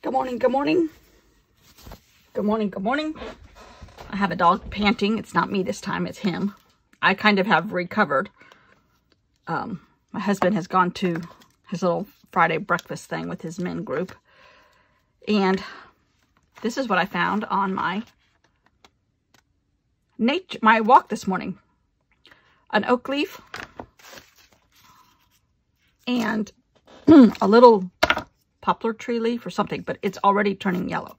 Good morning, good morning. Good morning, good morning. I have a dog panting. It's not me this time, it's him. I kind of have recovered. Um, my husband has gone to his little Friday breakfast thing with his men group. And this is what I found on my nature, my walk this morning. An oak leaf and a little poplar tree leaf or something, but it's already turning yellow.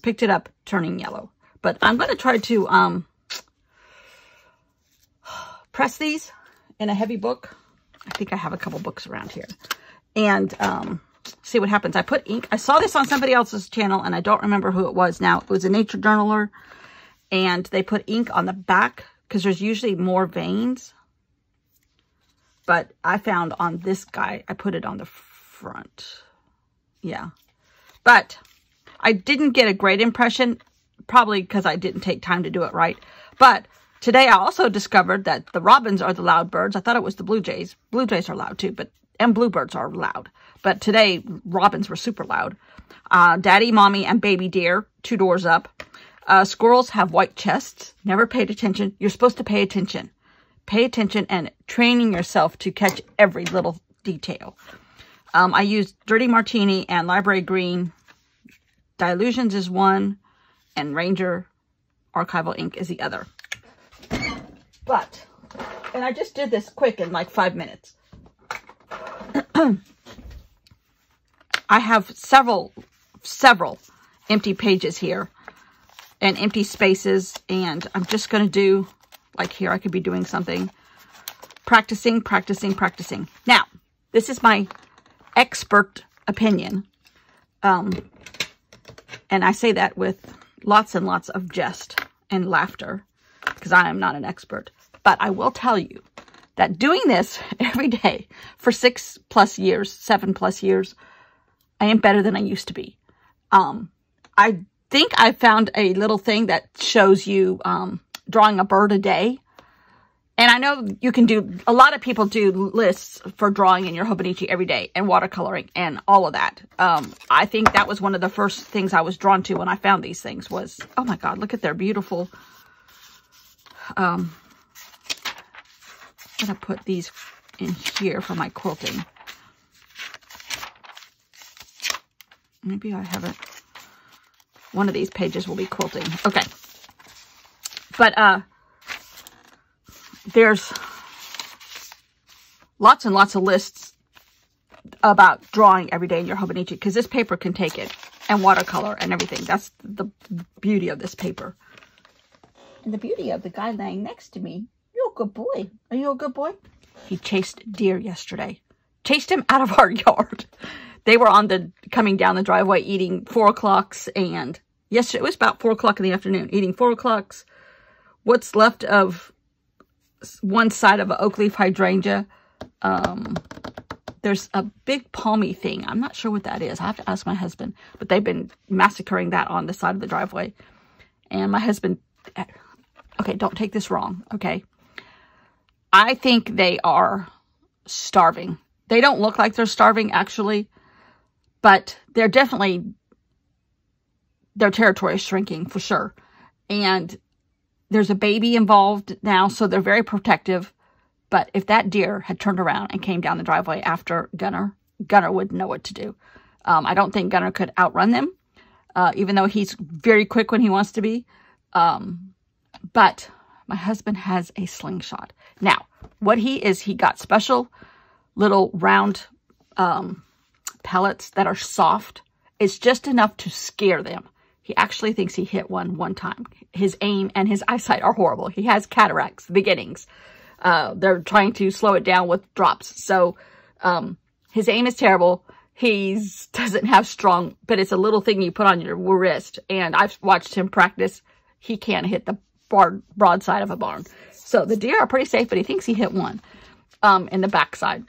Picked it up turning yellow. But I'm going to try to um, press these in a heavy book. I think I have a couple books around here. And um, see what happens. I put ink. I saw this on somebody else's channel, and I don't remember who it was now. It was a nature journaler, and they put ink on the back because there's usually more veins. But I found on this guy, I put it on the front. Yeah. But I didn't get a great impression, probably because I didn't take time to do it right. But today I also discovered that the robins are the loud birds. I thought it was the blue jays. Blue jays are loud too, but and bluebirds are loud. But today robins were super loud. Uh, daddy, mommy, and baby deer, two doors up. Uh, squirrels have white chests. Never paid attention. You're supposed to pay attention. Pay attention and training yourself to catch every little detail. Um, I used Dirty Martini and Library Green. Dylusions is one, and Ranger Archival Ink is the other. But, and I just did this quick in like five minutes. I have several, several empty pages here and empty spaces. And I'm just going to do, like here, I could be doing something. Practicing, practicing, practicing. Now, this is my expert opinion. Um, and I say that with lots and lots of jest and laughter because I am not an expert. But I will tell you that doing this every day for six plus years, seven plus years, I am better than I used to be. Um, I think I found a little thing that shows you um, drawing a bird a day. And I know you can do, a lot of people do lists for drawing in your Hobonichi every day and watercoloring and all of that. Um, I think that was one of the first things I was drawn to when I found these things was, oh my God, look at their beautiful, um, I'm going to put these in here for my quilting. Maybe I haven't, one of these pages will be quilting. Okay. But, uh, there's lots and lots of lists about drawing every day in your Hobonichi because this paper can take it and watercolor and everything. That's the beauty of this paper. And the beauty of the guy laying next to me. You're a good boy. Are you a good boy? He chased deer yesterday. Chased him out of our yard. They were on the, coming down the driveway eating four o'clocks and yesterday, it was about four o'clock in the afternoon, eating four o'clocks. What's left of one side of an oak leaf hydrangea. Um, there's a big palmy thing. I'm not sure what that is. I have to ask my husband. But they've been massacring that on the side of the driveway. And my husband... Okay, don't take this wrong, okay? I think they are starving. They don't look like they're starving, actually. But they're definitely... Their territory is shrinking, for sure. And there's a baby involved now, so they're very protective. But if that deer had turned around and came down the driveway after Gunner, Gunner would know what to do. Um, I don't think Gunner could outrun them, uh, even though he's very quick when he wants to be. Um, but my husband has a slingshot. Now, what he is, he got special little round um, pellets that are soft. It's just enough to scare them. He actually thinks he hit one one time. His aim and his eyesight are horrible. He has cataracts, beginnings. Uh, they're trying to slow it down with drops. So um, his aim is terrible. He doesn't have strong, but it's a little thing you put on your wrist. And I've watched him practice. He can't hit the bar, broad side of a barn. So the deer are pretty safe, but he thinks he hit one um, in the backside.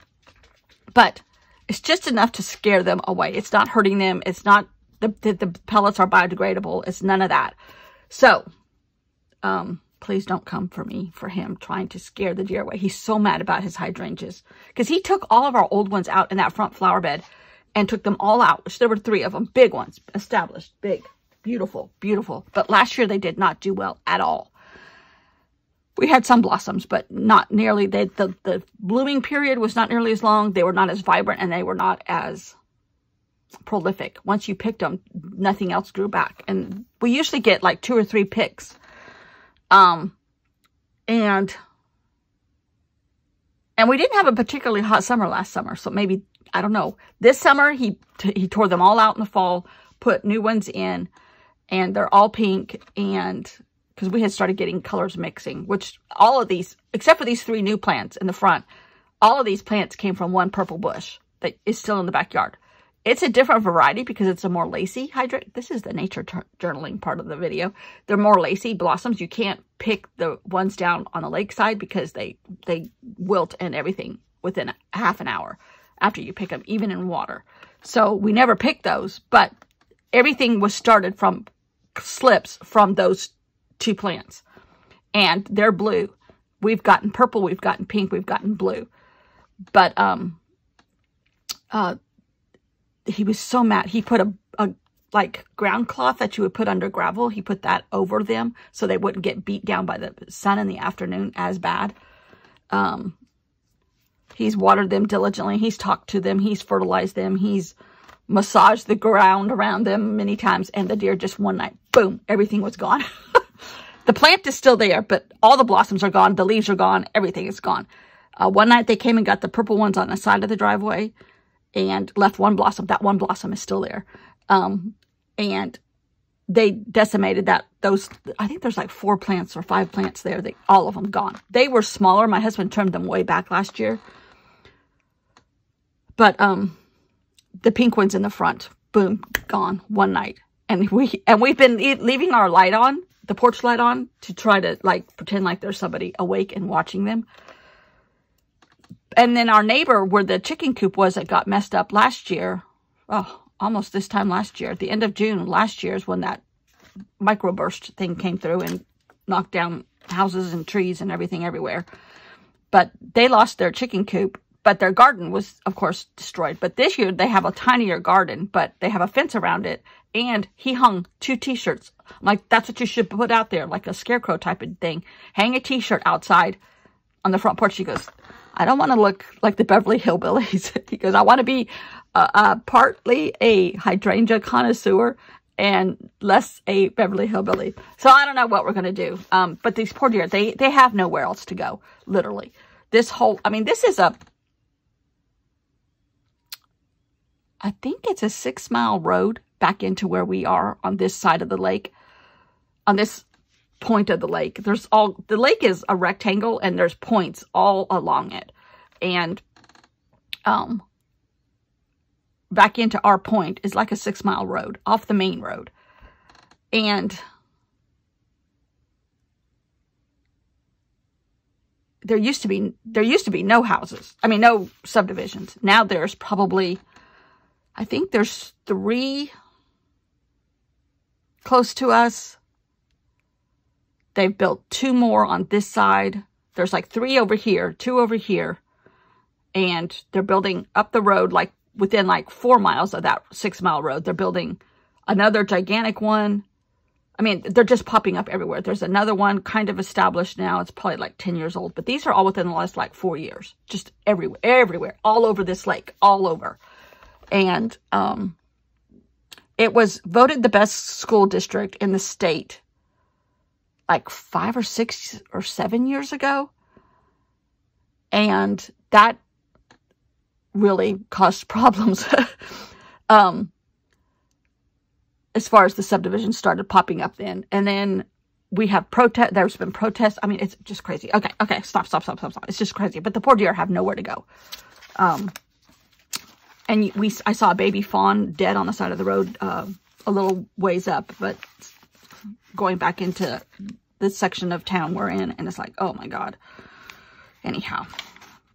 But it's just enough to scare them away. It's not hurting them. It's not the, the, the pellets are biodegradable. It's none of that. So, um, please don't come for me for him trying to scare the deer away. He's so mad about his hydrangeas because he took all of our old ones out in that front flower bed and took them all out. Which there were three of them, big ones, established, big, beautiful, beautiful. But last year they did not do well at all. We had some blossoms, but not nearly. They, the, the blooming period was not nearly as long. They were not as vibrant and they were not as prolific. Once you picked them, nothing else grew back. And we usually get like two or three picks. Um, and and we didn't have a particularly hot summer last summer, so maybe, I don't know. This summer, he he tore them all out in the fall, put new ones in, and they're all pink, and because we had started getting colors mixing, which all of these, except for these three new plants in the front, all of these plants came from one purple bush that is still in the backyard. It's a different variety because it's a more lacy hydrant. This is the nature journaling part of the video. They're more lacy blossoms. You can't pick the ones down on the lakeside because they, they wilt and everything within half an hour after you pick them, even in water. So we never picked those, but everything was started from slips from those two plants. And they're blue. We've gotten purple, we've gotten pink, we've gotten blue. But um, uh, he was so mad. He put a, a like ground cloth that you would put under gravel. He put that over them so they wouldn't get beat down by the sun in the afternoon as bad. Um, he's watered them diligently. He's talked to them. He's fertilized them. He's massaged the ground around them many times. And the deer just one night, boom, everything was gone. the plant is still there, but all the blossoms are gone. The leaves are gone. Everything is gone. Uh, one night they came and got the purple ones on the side of the driveway and left one blossom. That one blossom is still there. Um, and they decimated that those i think there's like four plants or five plants there they all of them gone they were smaller my husband trimmed them way back last year but um the pink ones in the front boom gone one night and we and we've been leaving our light on the porch light on to try to like pretend like there's somebody awake and watching them and then our neighbor where the chicken coop was that got messed up last year, oh, almost this time last year, at the end of June last year is when that microburst thing came through and knocked down houses and trees and everything everywhere. But they lost their chicken coop, but their garden was, of course, destroyed. But this year they have a tinier garden, but they have a fence around it. And he hung two t-shirts. Like, that's what you should put out there, like a scarecrow type of thing. Hang a t-shirt outside on the front porch. He goes, I don't want to look like the Beverly Hillbillies because I want to be uh, uh, partly a hydrangea connoisseur and less a Beverly Hillbilly. So I don't know what we're going to do. Um, but these poor deer, they, they have nowhere else to go, literally. This whole, I mean, this is a, I think it's a six mile road back into where we are on this side of the lake. On this point of the lake. There's all, the lake is a rectangle and there's points all along it. And, um, back into our point is like a six mile road off the main road. And there used to be, there used to be no houses. I mean, no subdivisions. Now there's probably, I think there's three close to us They've built two more on this side. There's like three over here, two over here. And they're building up the road, like within like four miles of that six mile road. They're building another gigantic one. I mean, they're just popping up everywhere. There's another one kind of established now. It's probably like 10 years old, but these are all within the last like four years. Just everywhere, everywhere, all over this lake, all over. And, um, it was voted the best school district in the state like five or six or seven years ago. And that really caused problems. um, as far as the subdivision started popping up then. And then we have protest. There's been protests. I mean, it's just crazy. Okay, okay, stop, stop, stop, stop, stop. It's just crazy. But the poor deer have nowhere to go. Um, and we, I saw a baby fawn dead on the side of the road uh, a little ways up, but going back into this section of town we're in. And it's like, oh my God. Anyhow.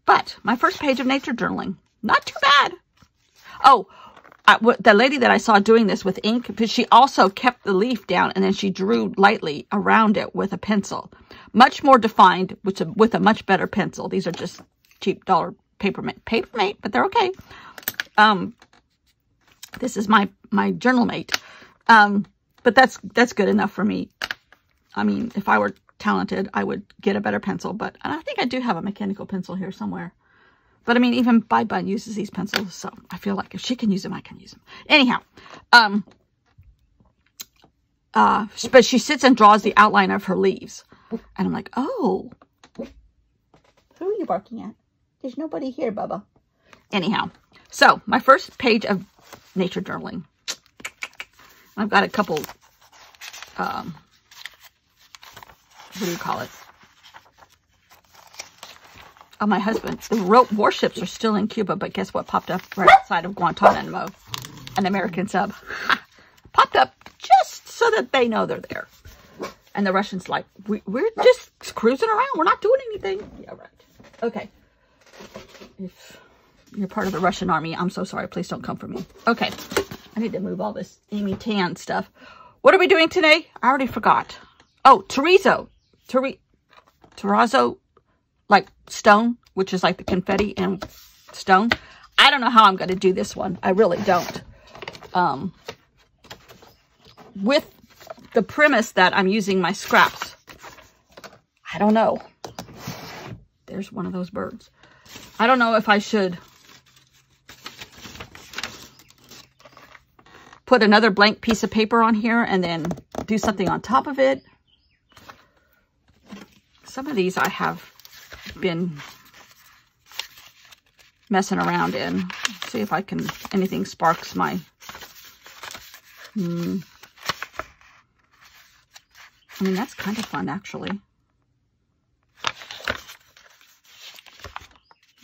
But my first page of nature journaling. Not too bad. Oh, I, the lady that I saw doing this with ink, because she also kept the leaf down and then she drew lightly around it with a pencil. Much more defined with a, with a much better pencil. These are just cheap dollar paper mate, paper mate, but they're okay. Um, This is my, my journal mate. Um, but that's, that's good enough for me. I mean, if I were talented, I would get a better pencil, but I think I do have a mechanical pencil here somewhere. But I mean, even Bye Bun uses these pencils, so I feel like if she can use them, I can use them. Anyhow, um, uh, but she sits and draws the outline of her leaves. And I'm like, oh, who are you barking at? There's nobody here, Bubba. Anyhow, so my first page of nature journaling. I've got a couple, um, what do you call it? Oh, my husband. The warships are still in Cuba, but guess what popped up right outside of Guantanamo? An American sub. popped up just so that they know they're there. And the Russians like, we, we're just cruising around. We're not doing anything. Yeah, right. Okay. If you're part of the Russian army, I'm so sorry. Please don't come for me. Okay. Need to move all this Amy Tan stuff. What are we doing today? I already forgot. Oh, Terrazzo. Terrazzo, like stone, which is like the confetti and stone. I don't know how I'm going to do this one. I really don't. Um, with the premise that I'm using my scraps. I don't know. There's one of those birds. I don't know if I should put another blank piece of paper on here and then do something on top of it. Some of these I have been messing around in. See if I can, anything sparks my, hmm. I mean, that's kind of fun, actually.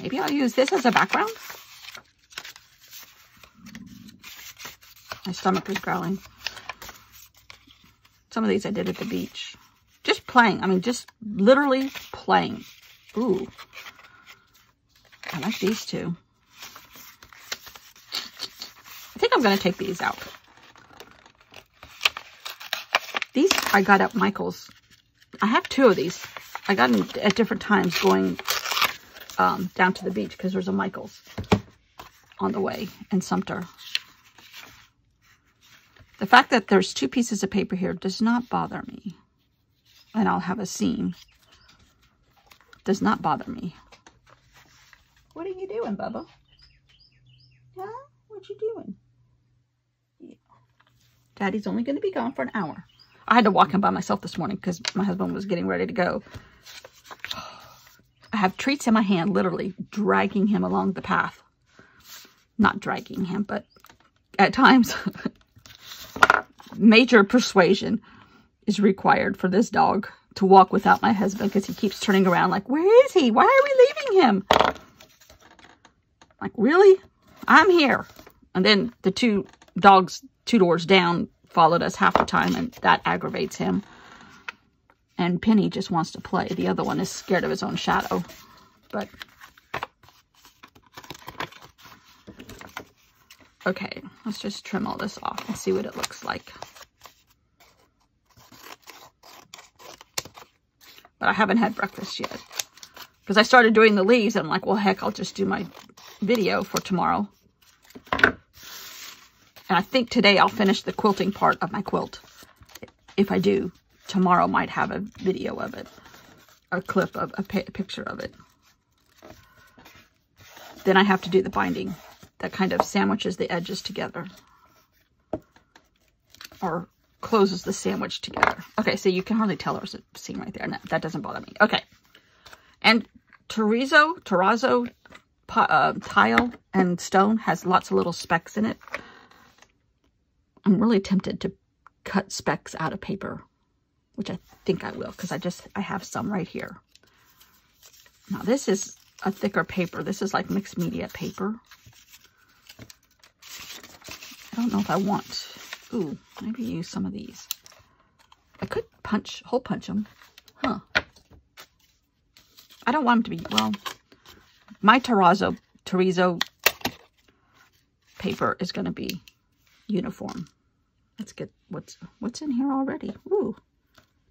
Maybe I'll use this as a background. My stomach is growling. Some of these I did at the beach. Just playing. I mean, just literally playing. Ooh. I like these two. I think I'm going to take these out. These I got at Michael's. I have two of these. I got them at different times going um, down to the beach because there's a Michael's on the way in Sumter. The fact that there's two pieces of paper here does not bother me. And I'll have a seam. Does not bother me. What are you doing, Bubba? Huh? What you doing? Yeah. Daddy's only going to be gone for an hour. I had to walk him by myself this morning because my husband was getting ready to go. I have treats in my hand, literally dragging him along the path. Not dragging him, but at times major persuasion is required for this dog to walk without my husband because he keeps turning around like, where is he? Why are we leaving him? Like, really? I'm here. And then the two dogs two doors down followed us half the time and that aggravates him. And Penny just wants to play. The other one is scared of his own shadow. But Okay, let's just trim all this off and see what it looks like. But I haven't had breakfast yet. Because I started doing the leaves and I'm like, well, heck, I'll just do my video for tomorrow. And I think today I'll finish the quilting part of my quilt. If I do, tomorrow might have a video of it. A clip of a picture of it. Then I have to do the binding that kind of sandwiches the edges together. Or closes the sandwich together. Okay, so you can hardly tell there's a seam right there. No, that doesn't bother me. Okay. And Terrazzo, Terrazzo uh, tile and stone has lots of little specks in it. I'm really tempted to cut specks out of paper, which I think I will because I just, I have some right here. Now this is a thicker paper. This is like mixed media paper. I don't know if I want, ooh, maybe use some of these. I could punch, hole punch them. Huh. I don't want them to be, well, my terrazzo, terrazzo paper is going to be uniform. Let's get what's what's in here already. Ooh,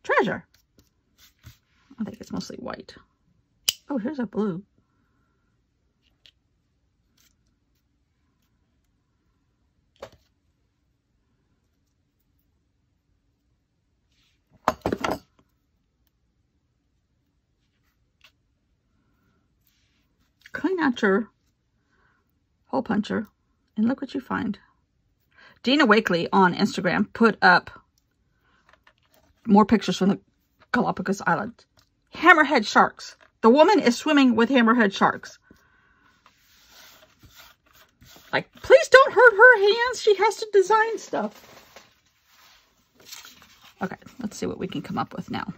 treasure. I think it's mostly white. Oh, here's a blue. Your hole puncher and look what you find. Dina Wakley on Instagram put up more pictures from the Galapagos Islands. Hammerhead sharks. The woman is swimming with hammerhead sharks. Like, please don't hurt her hands. She has to design stuff. Okay, let's see what we can come up with now.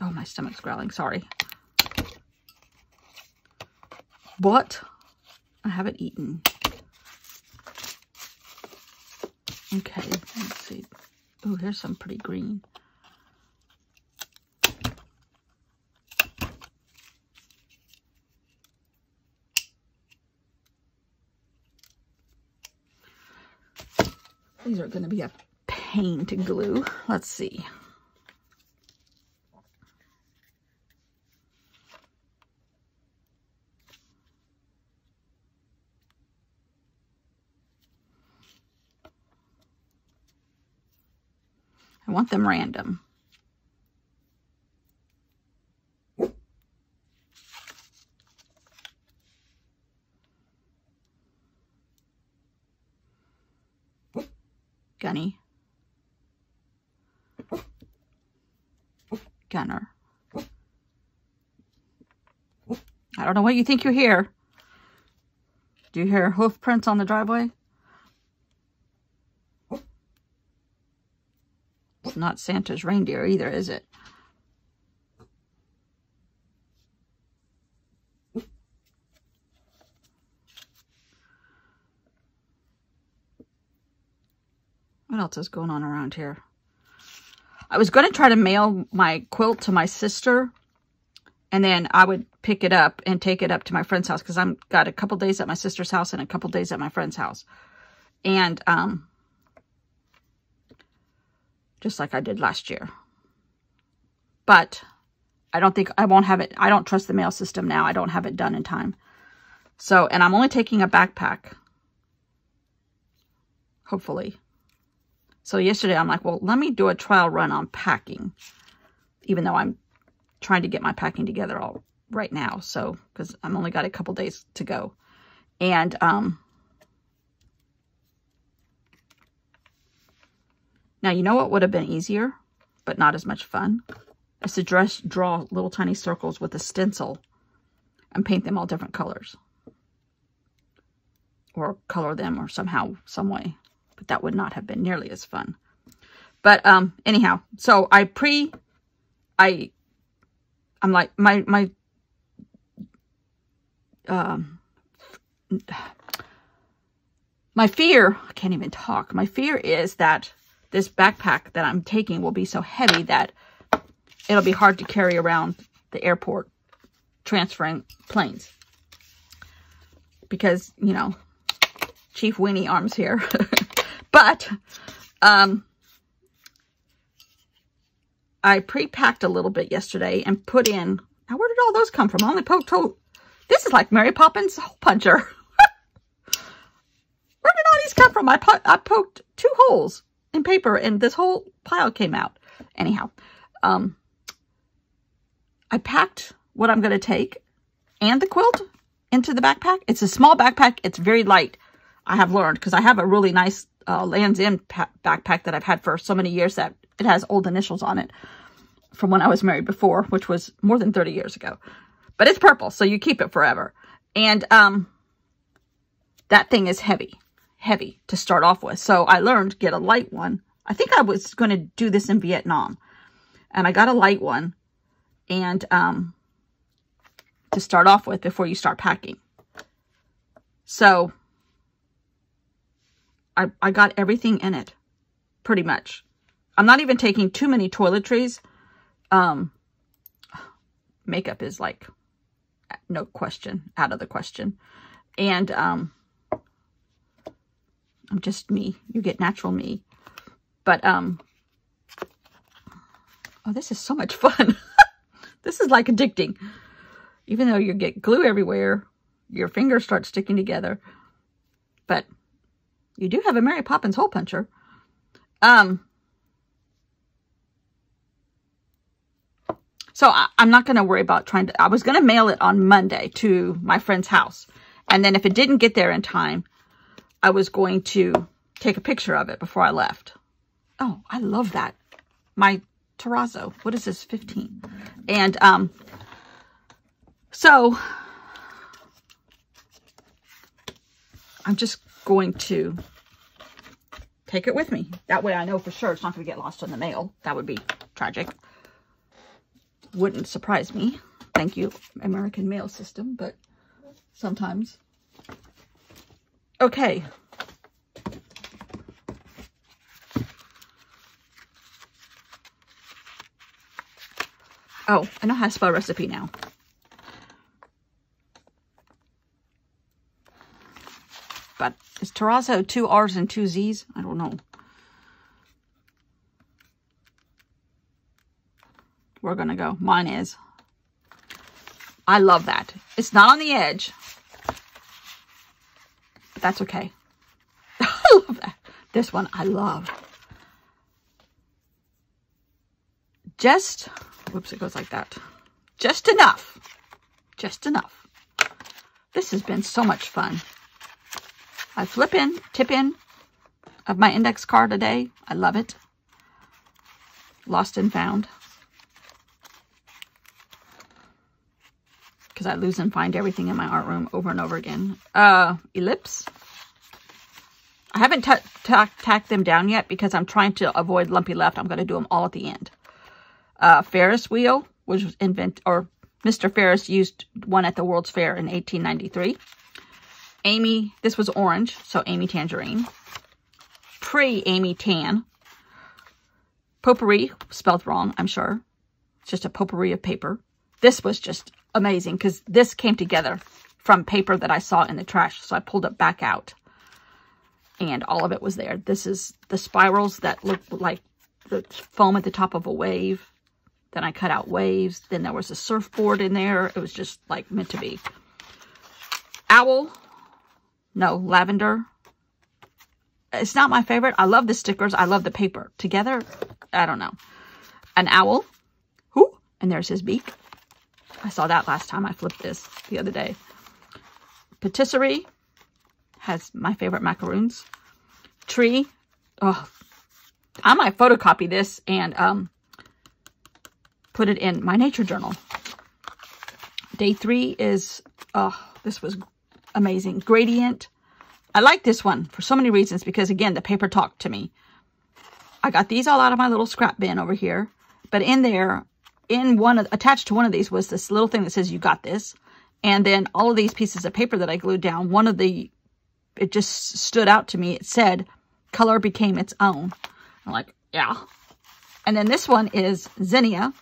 Oh, my stomach's growling. Sorry. What? I haven't eaten. Okay, let's see. Oh, here's some pretty green. These are going to be a pain to glue. Let's see. Want them random. Gunny. Gunner. I don't know what you think you hear. Do you hear hoof prints on the driveway? Not Santa's reindeer either, is it? What else is going on around here? I was going to try to mail my quilt to my sister. And then I would pick it up and take it up to my friend's house. Because I'm got a couple days at my sister's house and a couple days at my friend's house. And um, just like I did last year. But I don't think, I won't have it, I don't trust the mail system now. I don't have it done in time. So, and I'm only taking a backpack. Hopefully. So yesterday I'm like, well, let me do a trial run on packing, even though I'm trying to get my packing together all right now. So, because I'm only got a couple days to go. And, um, now you know what would have been easier, but not as much fun? Is to dress, draw little tiny circles with a stencil and paint them all different colors. Or color them or somehow, some way but that would not have been nearly as fun. But um, anyhow, so I pre, I, I'm like, my, my, um, my fear, I can't even talk. My fear is that this backpack that I'm taking will be so heavy that it'll be hard to carry around the airport transferring planes. Because, you know, Chief Weenie Arms here. But um, I pre-packed a little bit yesterday and put in... Now, where did all those come from? I only poked... Hole. This is like Mary Poppins hole puncher. where did all these come from? I, po I poked two holes in paper and this whole pile came out. Anyhow, um, I packed what I'm going to take and the quilt into the backpack. It's a small backpack. It's very light. I have learned because I have a really nice uh, Lands' End backpack that I've had for so many years that it has old initials on it from when I was married before, which was more than 30 years ago. But it's purple, so you keep it forever. And um, that thing is heavy, heavy to start off with. So I learned get a light one. I think I was going to do this in Vietnam. And I got a light one and um, to start off with before you start packing. So I, I got everything in it, pretty much. I'm not even taking too many toiletries. Um, makeup is like, no question, out of the question. And um, I'm just me. You get natural me. But, um, oh, this is so much fun. this is like addicting. Even though you get glue everywhere, your fingers start sticking together. But you do have a Mary Poppins hole puncher. Um, So I, am not going to worry about trying to, I was going to mail it on Monday to my friend's house. And then if it didn't get there in time, I was going to take a picture of it before I left. Oh, I love that. My terrazzo. What is this? 15. And, um, so I'm just going to take it with me. That way I know for sure it's not going to get lost in the mail. That would be tragic. Wouldn't surprise me. Thank you, American mail system, but sometimes. Okay. Oh, I know how to spell recipe now. But is terrazzo two R's and two Z's? I don't know. We're going to go. Mine is. I love that. It's not on the edge. But that's okay. I love that. This one I love. Just, whoops, it goes like that. Just enough. Just enough. This has been so much fun. I flip in, tip in of my index card a day. I love it. Lost and found. I lose and find everything in my art room over and over again. Uh, ellipse. I haven't tacked them down yet because I'm trying to avoid lumpy left. I'm going to do them all at the end. Uh, Ferris wheel, which was invented, or Mr. Ferris used one at the World's Fair in 1893. Amy, this was orange, so Amy Tangerine. Pre-Amy Tan. Potpourri, spelled wrong, I'm sure. It's just a potpourri of paper. This was just amazing because this came together from paper that I saw in the trash. So I pulled it back out and all of it was there. This is the spirals that look like the foam at the top of a wave. Then I cut out waves. Then there was a surfboard in there. It was just like meant to be. Owl, no, lavender. It's not my favorite. I love the stickers. I love the paper. Together, I don't know. An owl. Who? And there's his beak. I saw that last time I flipped this the other day. Patisserie has my favorite macaroons. Tree. Oh, I might photocopy this and um, put it in my nature journal. Day three is, oh, this was amazing. Gradient. I like this one for so many reasons because, again, the paper talked to me. I got these all out of my little scrap bin over here. But in there, in one of, attached to one of these was this little thing that says, you got this. And then all of these pieces of paper that I glued down, one of the, it just stood out to me. It said, color became its own. I'm like, yeah. And then this one is zinnia,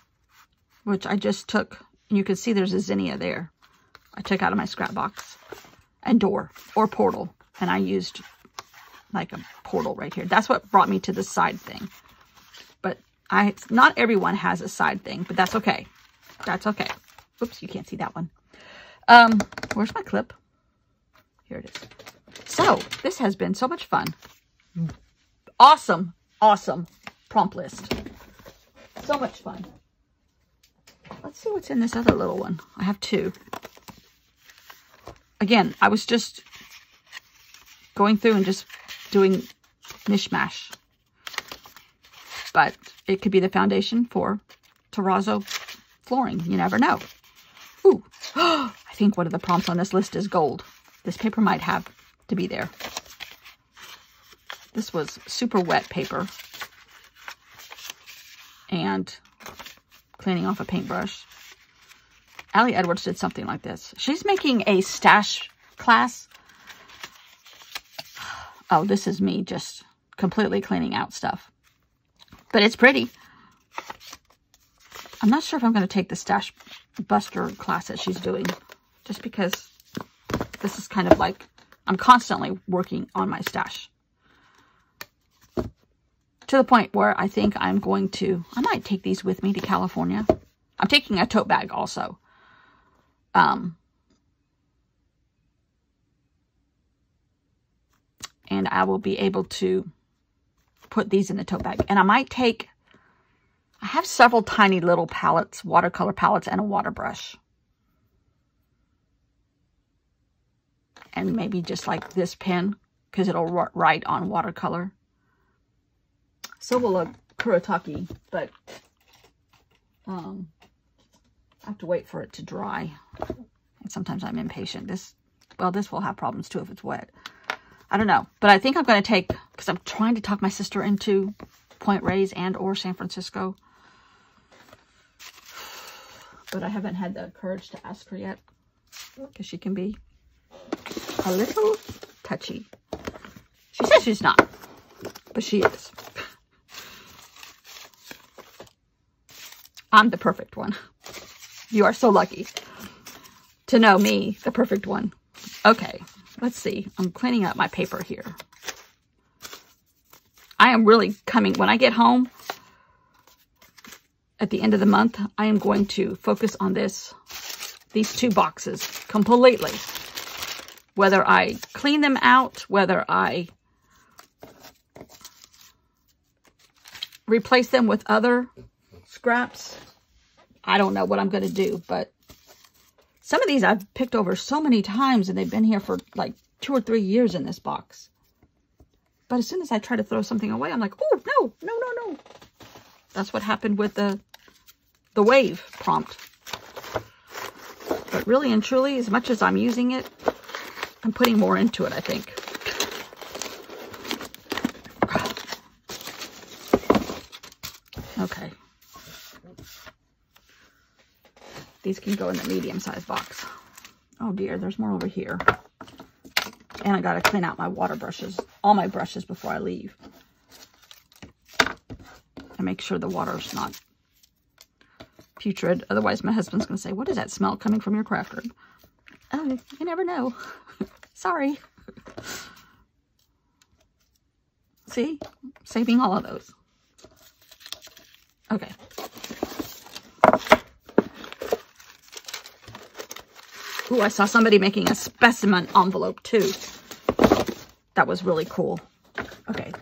which I just took. You can see there's a zinnia there. I took out of my scrap box and door or portal. And I used like a portal right here. That's what brought me to the side thing. I not everyone has a side thing, but that's okay. That's okay. Oops, you can't see that one. Um, where's my clip? Here it is. So, this has been so much fun. Awesome, awesome prompt list. So much fun. Let's see what's in this other little one. I have two again, I was just going through and just doing mishmash. But it could be the foundation for terrazzo flooring. You never know. Ooh, I think one of the prompts on this list is gold. This paper might have to be there. This was super wet paper. And cleaning off a paintbrush. Ali Edwards did something like this. She's making a stash class. Oh, this is me just completely cleaning out stuff. But it's pretty. I'm not sure if I'm going to take the stash buster class that she's doing. Just because this is kind of like, I'm constantly working on my stash. To the point where I think I'm going to, I might take these with me to California. I'm taking a tote bag also. Um, and I will be able to put these in the tote bag. And I might take I have several tiny little palettes, watercolor palettes, and a water brush. And maybe just like this pen, because it'll write on watercolor. So will a Kuretake, but um, I have to wait for it to dry. And sometimes I'm impatient. This, well, this will have problems too if it's wet. I don't know. But I think I'm going to take, because I'm trying to talk my sister into Point Reyes and or San Francisco. But I haven't had the courage to ask her yet. Because she can be a little touchy. She says she's not. But she is. I'm the perfect one. You are so lucky to know me, the perfect one. Okay, let's see. I'm cleaning up my paper here. I am really coming, when I get home at the end of the month, I am going to focus on this, these two boxes completely. Whether I clean them out, whether I replace them with other scraps, I don't know what I'm going to do, but some of these I've picked over so many times and they've been here for like two or three years in this box. But as soon as I try to throw something away, I'm like, oh, no, no, no, no. That's what happened with the, the wave prompt. But really and truly, as much as I'm using it, I'm putting more into it, I think. Okay. These can go in the medium-sized box. Oh dear, there's more over here. And I got to clean out my water brushes, all my brushes before I leave. And make sure the water's not putrid. Otherwise, my husband's to say, what is that smell coming from your craft room? Oh, you never know. Sorry. See? Saving all of those. Okay. Ooh, I saw somebody making a specimen envelope too. That was really cool. Okay.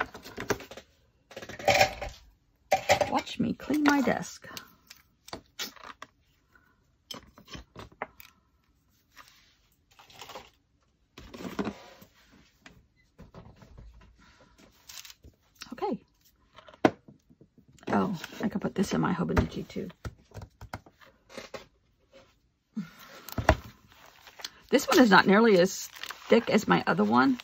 Watch me clean my desk. Okay. Oh, I could put this in my Hobonichi too. This one is not nearly as thick as my other one.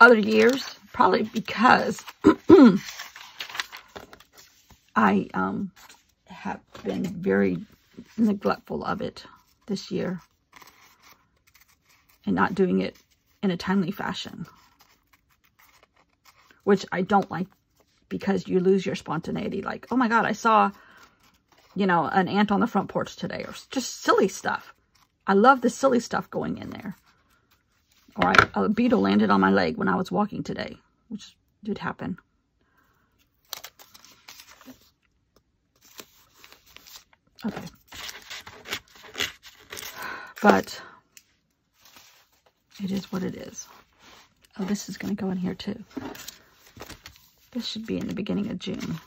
Other years, probably because I um, have been very neglectful of it this year and not doing it in a timely fashion, which I don't like because you lose your spontaneity. Like, oh my God, I saw, you know, an ant on the front porch today or just silly stuff. I love the silly stuff going in there. All right, a beetle landed on my leg when I was walking today, which did happen. Okay. But it is what it is. Oh, this is going to go in here too. This should be in the beginning of June.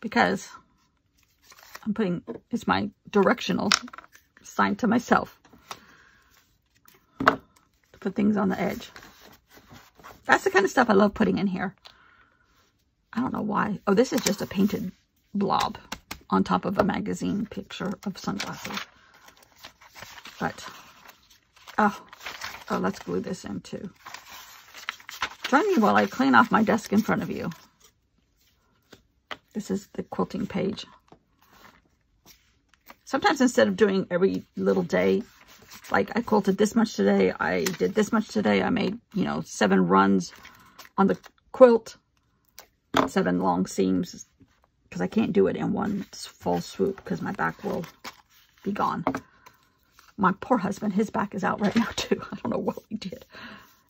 Because I'm putting, it's my directional sign to myself. To put things on the edge. That's the kind of stuff I love putting in here. I don't know why. Oh, this is just a painted blob on top of a magazine picture of sunglasses. But, oh, oh, let's glue this in too. Join me while I clean off my desk in front of you. This is the quilting page sometimes instead of doing every little day, like I quilted this much today, I did this much today, I made, you know, seven runs on the quilt, seven long seams, because I can't do it in one full swoop because my back will be gone. My poor husband, his back is out right now too. I don't know what we did.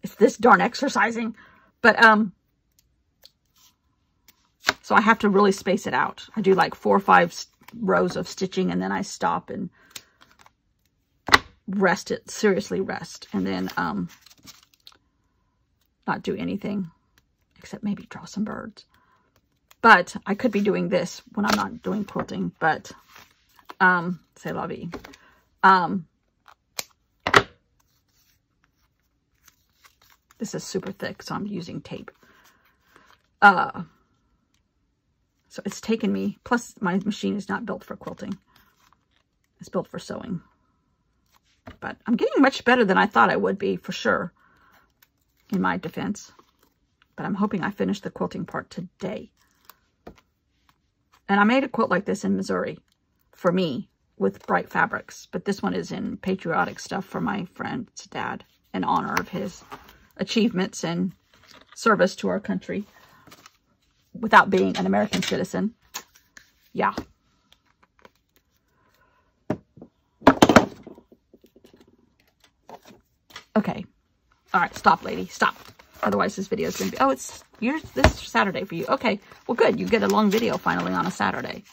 It's this darn exercising. But, um, so I have to really space it out. I do like four or five rows of stitching and then I stop and rest it, seriously rest, and then um, not do anything except maybe draw some birds. But I could be doing this when I'm not doing quilting, but um, say la vie. Um, this is super thick, so I'm using tape. Uh, so it's taken me, plus my machine is not built for quilting. It's built for sewing. But I'm getting much better than I thought I would be, for sure, in my defense. But I'm hoping I finish the quilting part today. And I made a quilt like this in Missouri for me with bright fabrics. But this one is in patriotic stuff for my friend's dad in honor of his achievements and service to our country without being an American citizen. Yeah. Okay. All right, stop, lady. Stop. Otherwise, this video is going to be... Oh, it's yours this Saturday for you. Okay. Well, good. You get a long video finally on a Saturday.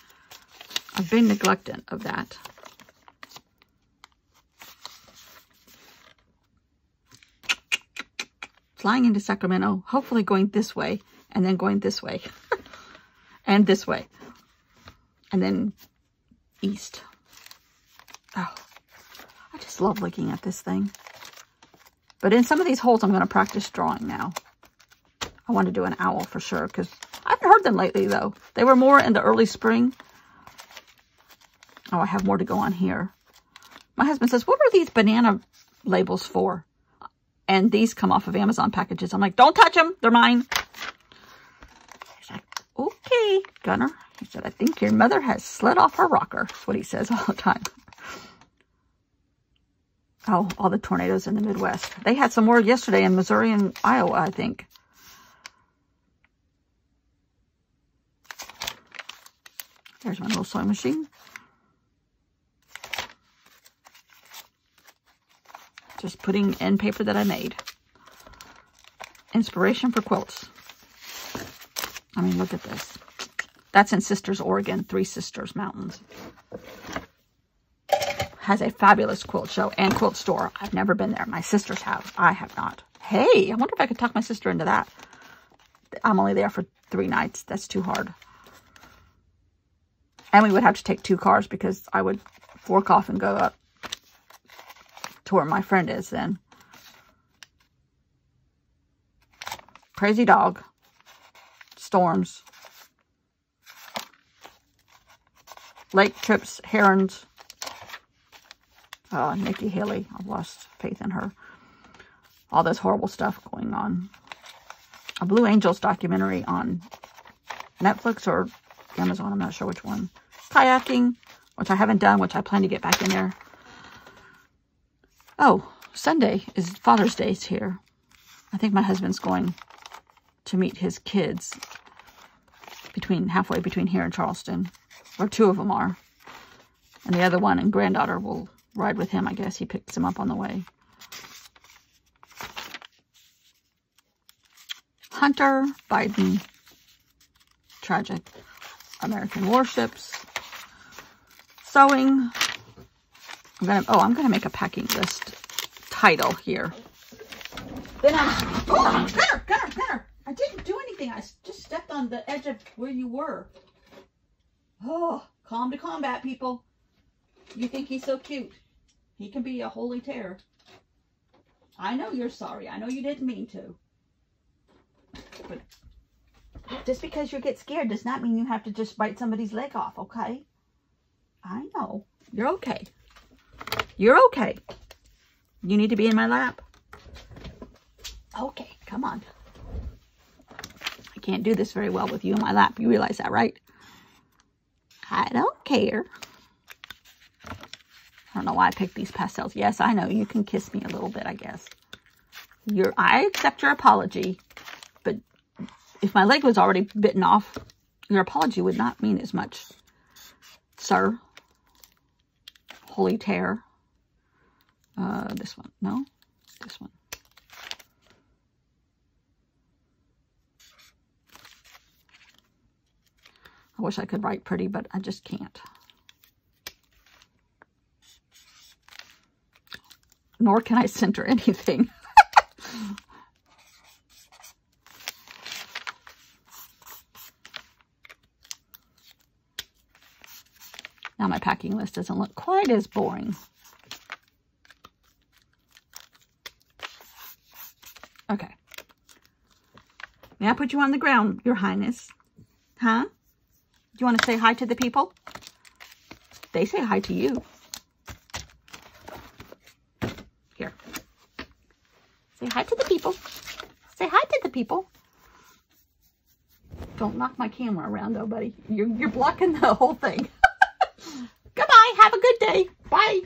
I've been neglectant of that. Flying into Sacramento, hopefully going this way, and then going this way. and this way. And then east. Oh, I just love looking at this thing. But in some of these holes, I'm going to practice drawing now. I want to do an owl for sure because I haven't heard them lately, though. They were more in the early spring. Oh, I have more to go on here. My husband says, what are these banana labels for? And these come off of Amazon packages. I'm like, don't touch them. They're mine. He's like, okay, Gunner. He said, I think your mother has slid off her rocker. That's what he says all the time. Oh, all the tornadoes in the Midwest. They had some more yesterday in Missouri and Iowa, I think. There's my little sewing machine. Just putting in paper that I made. Inspiration for quilts. I mean, look at this. That's in Sisters, Oregon, Three Sisters Mountains. Has a fabulous quilt show and quilt store. I've never been there. My sisters have. I have not. Hey, I wonder if I could talk my sister into that. I'm only there for three nights. That's too hard. And we would have to take two cars because I would fork off and go up to where my friend is then. Crazy dog. Storms. Lake trips, herons. Oh, Nikki Haley. I've lost faith in her. All this horrible stuff going on. A Blue Angels documentary on Netflix or Amazon. I'm not sure which one. Kayaking, which I haven't done, which I plan to get back in there. Oh, Sunday is Father's Day here. I think my husband's going to meet his kids between halfway between here and Charleston. Or two of them are. And the other one and granddaughter will ride with him, I guess. He picks him up on the way. Hunter Biden. Tragic. American warships. Sewing. I'm gonna oh, I'm gonna make a packing list title here. Then I'm oh Gunner, Gunner, Gunner. I didn't do anything. I just stepped on the edge of where you were. Oh, calm to combat, people. You think he's so cute. He can be a holy terror. I know you're sorry. I know you didn't mean to. But just because you get scared does not mean you have to just bite somebody's leg off, okay? I know. You're okay. You're okay. You need to be in my lap. Okay, come on. I can't do this very well with you in my lap. You realize that, right? I don't care. I don't know why I picked these pastels. Yes, I know. You can kiss me a little bit, I guess. Your, I accept your apology. But if my leg was already bitten off, your apology would not mean as much. Sir. Holy Tear. Uh, this one. No, this one. I wish I could write pretty, but I just can't. Nor can I center anything. now my packing list doesn't look quite as boring. Okay. May I put you on the ground, Your Highness? Huh? Do you want to say hi to the people? They say hi to you. Here. Say hi to the people. Say hi to the people. Don't knock my camera around though, buddy. You're, you're blocking the whole thing. Goodbye. Have a good day. Bye.